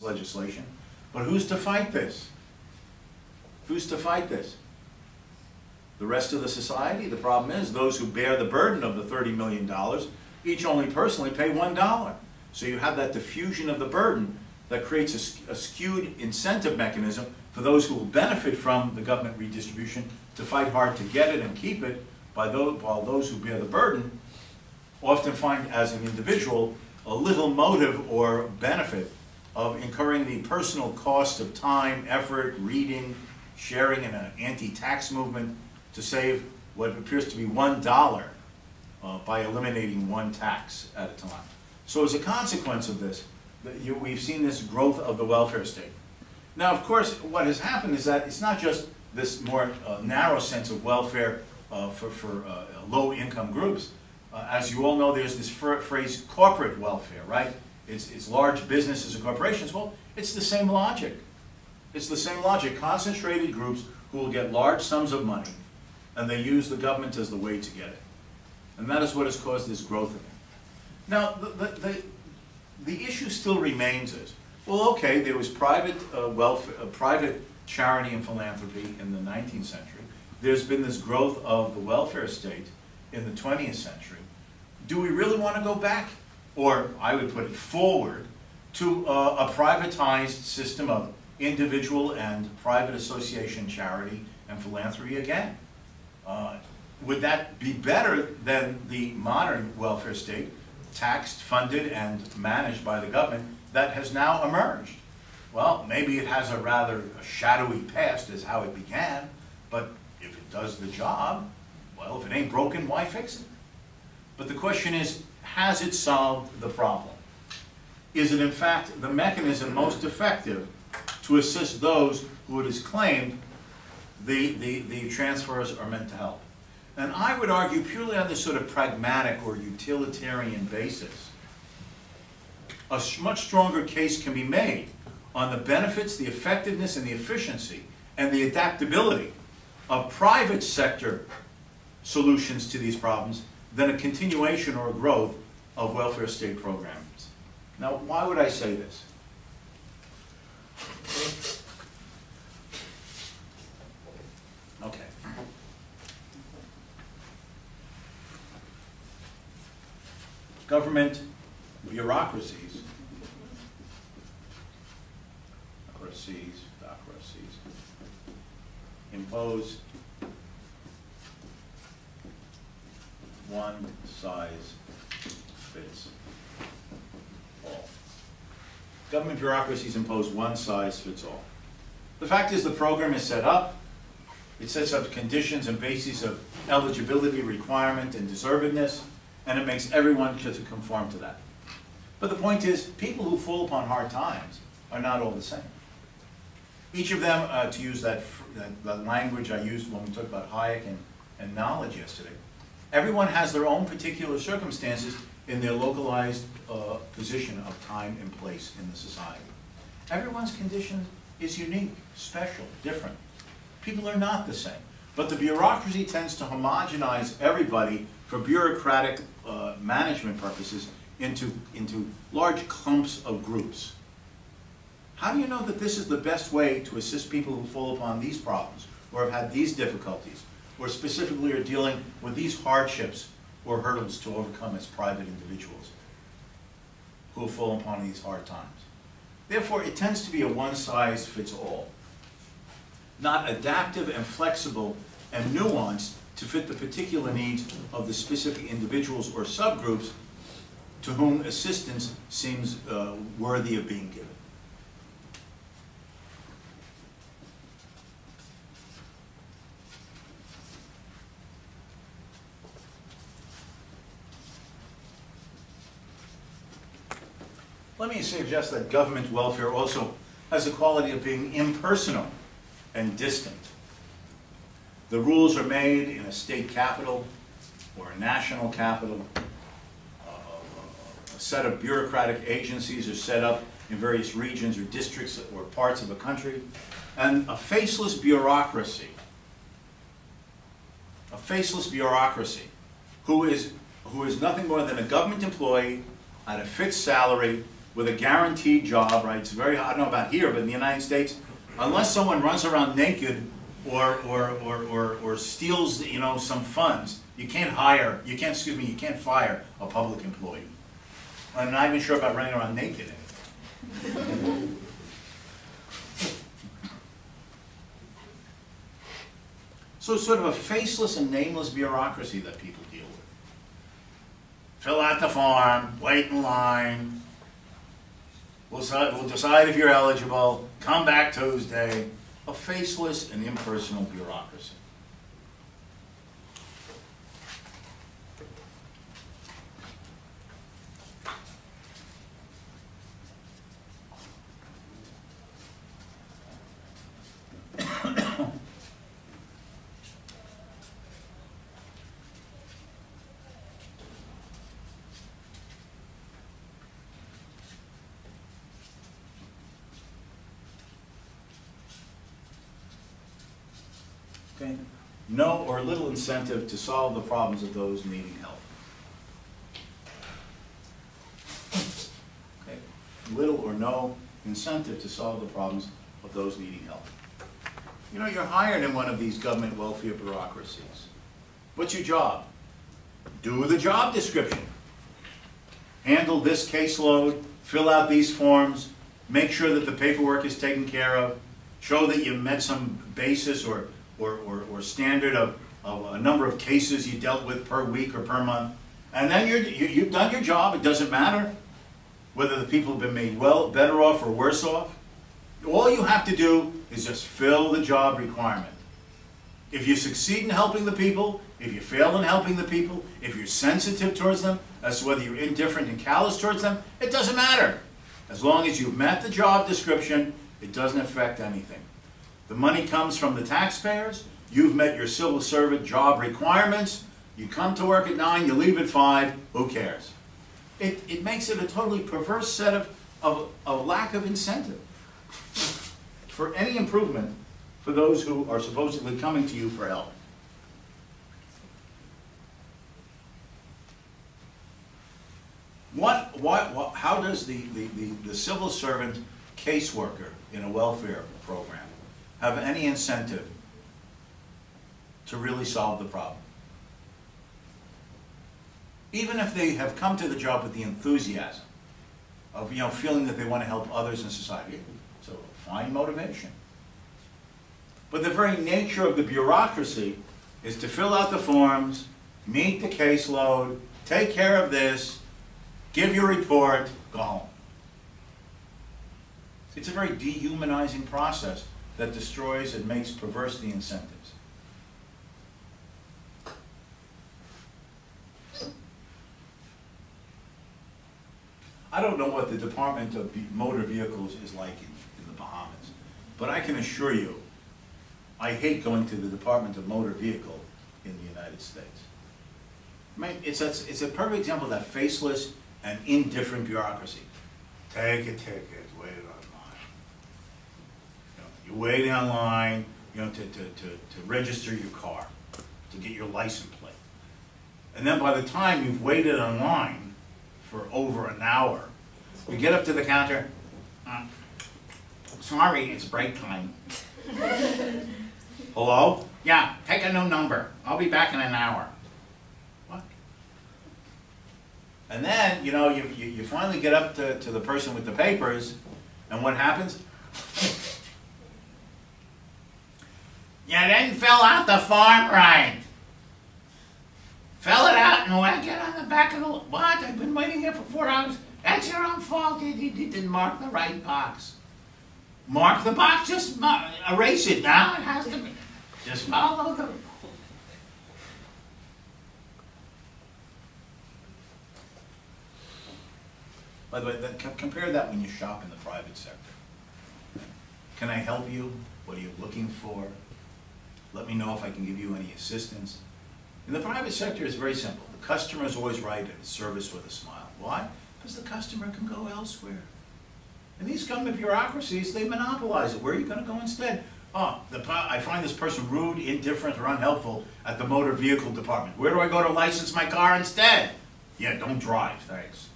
legislation. But who's to fight this? Who's to fight this? The rest of the society? The problem is, those who bear the burden of the $30 million, each only personally pay $1. So you have that diffusion of the burden that creates a, a skewed incentive mechanism for those who will benefit from the government redistribution to fight hard to get it and keep it, by those, while those who bear the burden often find as an individual a little motive or benefit of incurring the personal cost of time, effort, reading, sharing in an anti-tax movement to save what appears to be one dollar uh, by eliminating one tax at a time. So as a consequence of this, you, we've seen this growth of the welfare state. Now, of course, what has happened is that it's not just this more uh, narrow sense of welfare uh, for, for uh, low-income groups. Uh, as you all know, there's this phrase corporate welfare, right? It's, it's large businesses and corporations. Well, it's the same logic. It's the same logic. Concentrated groups who will get large sums of money, and they use the government as the way to get it. And that is what has caused this growth of it. Now, the, the, the, the issue still remains is, well, okay, there was private uh, welfare, uh, private charity and philanthropy in the 19th century. There's been this growth of the welfare state in the 20th century. Do we really want to go back or I would put it forward, to a, a privatized system of individual and private association charity and philanthropy again. Uh, would that be better than the modern welfare state, taxed, funded, and managed by the government that has now emerged? Well, maybe it has a rather shadowy past as how it began, but if it does the job, well, if it ain't broken, why fix it? But the question is, has it solved the problem? Is it in fact the mechanism most effective to assist those who it is claimed the, the, the transfers are meant to help? And I would argue purely on this sort of pragmatic or utilitarian basis, a much stronger case can be made on the benefits, the effectiveness, and the efficiency, and the adaptability of private sector solutions to these problems than a continuation or a growth of welfare state programs. Now, why would I say this? Okay. Government bureaucracies, bureaucracies, bureaucracies, impose one size fits all. Government bureaucracies impose one size fits all. The fact is the program is set up, it sets up conditions and bases of eligibility, requirement, and deservedness, and it makes everyone to conform to that. But the point is, people who fall upon hard times are not all the same. Each of them, uh, to use that, that, that, language I used when we talked about Hayek and, and knowledge yesterday, everyone has their own particular circumstances in their localized uh, position of time and place in the society. Everyone's condition is unique, special, different. People are not the same. But the bureaucracy tends to homogenize everybody for bureaucratic uh, management purposes into, into large clumps of groups. How do you know that this is the best way to assist people who fall upon these problems or have had these difficulties or specifically are dealing with these hardships or hurdles to overcome as private individuals who have fallen upon these hard times. Therefore, it tends to be a one-size-fits-all, not adaptive and flexible and nuanced to fit the particular needs of the specific individuals or subgroups to whom assistance seems uh, worthy of being given. Let me suggest that government welfare also has the quality of being impersonal and distant. The rules are made in a state capital or a national capital. A set of bureaucratic agencies are set up in various regions or districts or parts of a country. And a faceless bureaucracy, a faceless bureaucracy, who is, who is nothing more than a government employee at a fixed salary with a guaranteed job, right? It's very, I don't know about here, but in the United States, unless someone runs around naked or, or, or, or, or steals, you know, some funds, you can't hire, you can't, excuse me, you can't fire a public employee. I'm not even sure about running around naked. So it's sort of a faceless and nameless bureaucracy that people deal with. Fill out the form, wait in line, we'll decide, we'll decide if you're eligible, come back Tuesday. A faceless and impersonal bureaucracy. Okay? No or little incentive to solve the problems of those needing help. Okay? Little or no incentive to solve the problems of those needing help. You know, you're hired in one of these government welfare bureaucracies. What's your job? Do the job description. Handle this caseload, fill out these forms, make sure that the paperwork is taken care of, show that you met some basis or or, or, or standard of, of a number of cases you dealt with per week or per month. And then you're, you, you've done your job. It doesn't matter whether the people have been made well, better off, or worse off. All you have to do is just fill the job requirement. If you succeed in helping the people, if you fail in helping the people, if you're sensitive towards them, as to whether you're indifferent and callous towards them, it doesn't matter. As long as you've met the job description, it doesn't affect anything. The money comes from the taxpayers. You've met your civil servant job requirements. You come to work at 9, you leave at 5, who cares? It, it makes it a totally perverse set of, of, of lack of incentive for any improvement for those who are supposedly coming to you for help. What, what, what, how does the, the, the, the civil servant caseworker in a welfare program have any incentive to really solve the problem. Even if they have come to the job with the enthusiasm of you know feeling that they want to help others in society, so fine motivation. But the very nature of the bureaucracy is to fill out the forms, meet the caseload, take care of this, give your report, go home. It's a very dehumanizing process that destroys and makes perverse the incentives. I don't know what the Department of Motor Vehicles is like in, in the Bahamas, but I can assure you, I hate going to the Department of Motor Vehicle in the United States. I mean, it's a, it's a perfect example of that faceless and indifferent bureaucracy. Take a ticket, wait you're waiting online, you know, to, to, to, to register your car, to get your license plate. And then by the time you've waited online for over an hour, you get up to the counter, uh, sorry, it's break time. Hello? Yeah, take a new number. I'll be back in an hour. What? And then, you know, you, you, you finally get up to, to the person with the papers, and what happens? You didn't fill out the form right. Fill it out and when I get on the back of the... What? I've been waiting here for four hours. That's your own fault. You, didn't mark the right box. Mark the box. Just erase it now. It has to be... Just follow the... By the way, compare that when you shop in the private sector. Can I help you? What are you looking for? Let me know if I can give you any assistance. In the private sector, it's very simple. The customer is always right and service with a smile. Why? Because the customer can go elsewhere. In these government bureaucracies, they monopolize it. Where are you going to go instead? Oh, the, I find this person rude, indifferent, or unhelpful at the motor vehicle department. Where do I go to license my car instead? Yeah, don't drive, thanks.